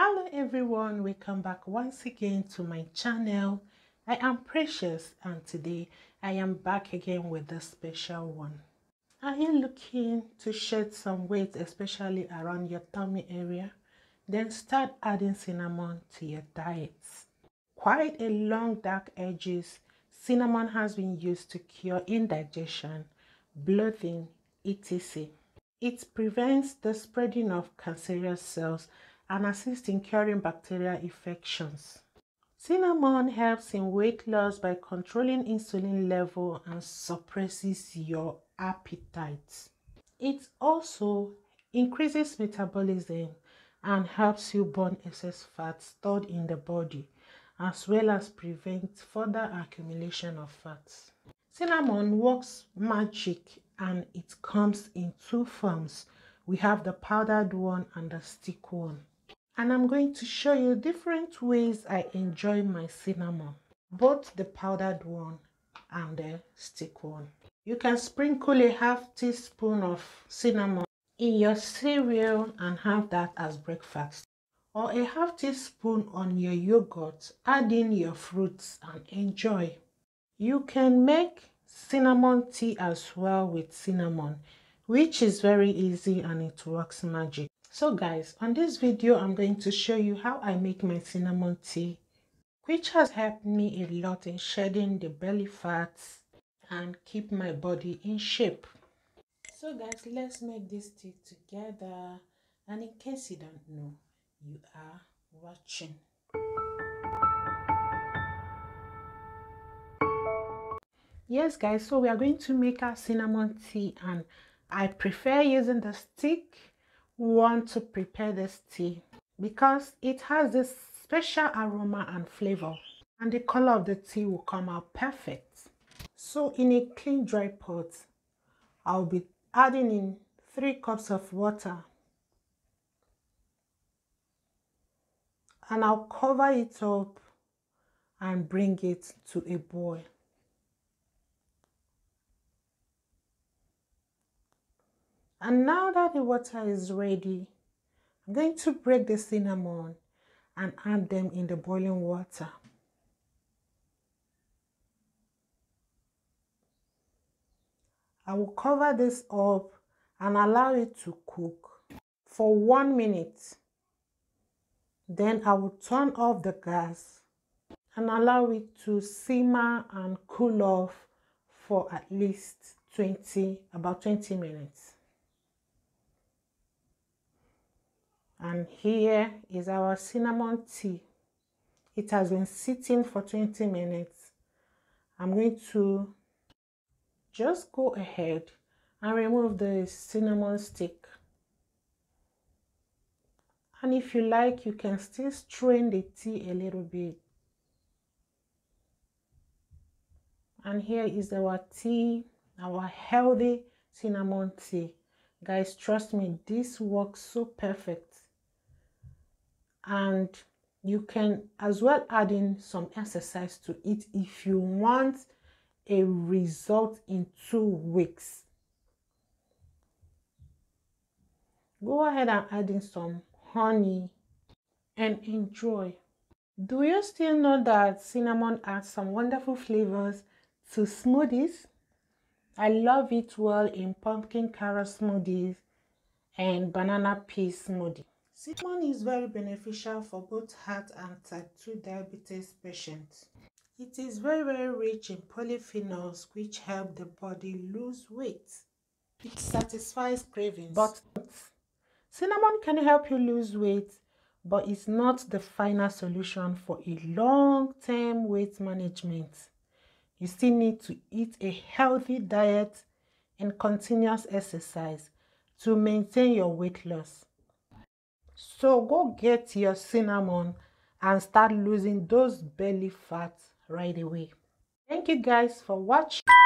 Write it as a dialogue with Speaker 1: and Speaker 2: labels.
Speaker 1: hello everyone welcome back once again to my channel. I am precious and today i am back again with a special one. Are you looking to shed some weight especially around your tummy area? Then start adding cinnamon to your diets. Quite a long dark edges cinnamon has been used to cure indigestion bloating etc. It prevents the spreading of cancerous cells and assists in curing bacterial infections. Cinnamon helps in weight loss by controlling insulin level and suppresses your appetite. It also increases metabolism and helps you burn excess fat stored in the body as well as prevent further accumulation of fats. Cinnamon works magic and it comes in two forms. We have the powdered one and the stick one and I'm going to show you different ways I enjoy my cinnamon, both the powdered one and the stick one. You can sprinkle a half teaspoon of cinnamon in your cereal and have that as breakfast or a half teaspoon on your yogurt, add in your fruits and enjoy. You can make cinnamon tea as well with cinnamon, which is very easy and it works magic. So guys, on this video, I'm going to show you how I make my cinnamon tea, which has helped me a lot in shedding the belly fats and keep my body in shape. So guys, let's make this tea together. And in case you don't know, you are watching. Yes guys, so we are going to make our cinnamon tea and I prefer using the stick want to prepare this tea because it has this special aroma and flavor and the color of the tea will come out perfect. So in a clean dry pot, I'll be adding in 3 cups of water and I'll cover it up and bring it to a boil. And now that the water is ready, I'm going to break the cinnamon and add them in the boiling water. I will cover this up and allow it to cook for one minute. Then I will turn off the gas and allow it to simmer and cool off for at least 20, about 20 minutes. And here is our cinnamon tea. It has been sitting for 20 minutes. I'm going to just go ahead and remove the cinnamon stick. And if you like you can still strain the tea a little bit. And here is our tea our healthy cinnamon tea. Guys trust me this works so perfect and you can as well add in some exercise to it if you want a result in two weeks. Go ahead and add in some honey and enjoy. Do you still know that cinnamon adds some wonderful flavors to smoothies? I love it well in pumpkin carrot smoothies and banana pea smoothie Cinnamon is very beneficial for both heart and type 2 diabetes patients. It is very very rich in polyphenols which help the body lose weight. It satisfies cravings. But cinnamon can help you lose weight but it's not the final solution for a long-term weight management. You still need to eat a healthy diet and continuous exercise to maintain your weight loss. So go get your cinnamon and start losing those belly fats right away. Thank you guys for watching.